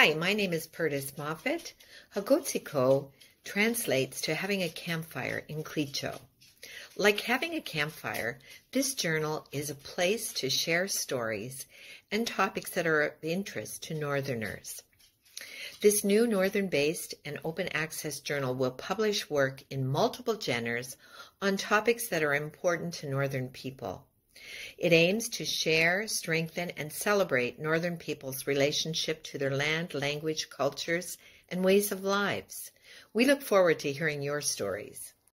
Hi, my name is Pertice Moffitt. Hagotziko translates to having a campfire in Tłı̨chǫ. Like having a campfire, this journal is a place to share stories and topics that are of interest to Northerners. This new Northern based and open access journal will publish work in multiple genres on topics that are important to Northern people. It aims to share, strengthen, and celebrate Northern people's relationship to their land, language, cultures, and ways of lives. We look forward to hearing your stories.